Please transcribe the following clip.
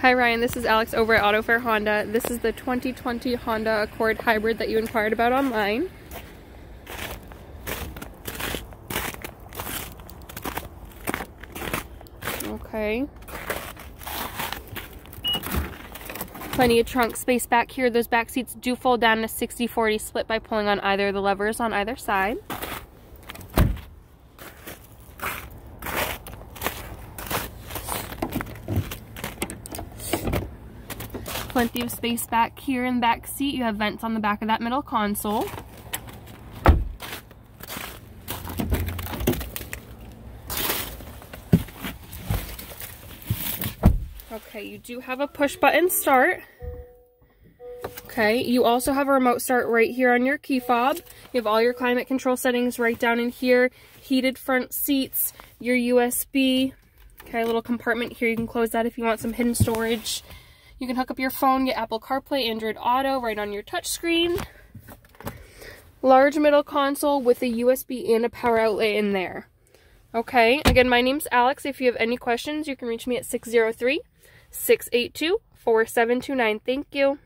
Hi Ryan, this is Alex over at AutoFair Honda. This is the 2020 Honda Accord Hybrid that you inquired about online. Okay. Plenty of trunk space back here. Those back seats do fold down to 60-40 split by pulling on either of the levers on either side. Plenty of space back here in the back seat. You have vents on the back of that middle console. Okay, you do have a push button start. Okay, you also have a remote start right here on your key fob. You have all your climate control settings right down in here. Heated front seats, your USB. Okay, a little compartment here. You can close that if you want some hidden storage. You can hook up your phone, get Apple CarPlay, Android Auto right on your touchscreen. Large middle console with a USB and a power outlet in there. Okay, again, my name's Alex. If you have any questions, you can reach me at 603 682 4729. Thank you.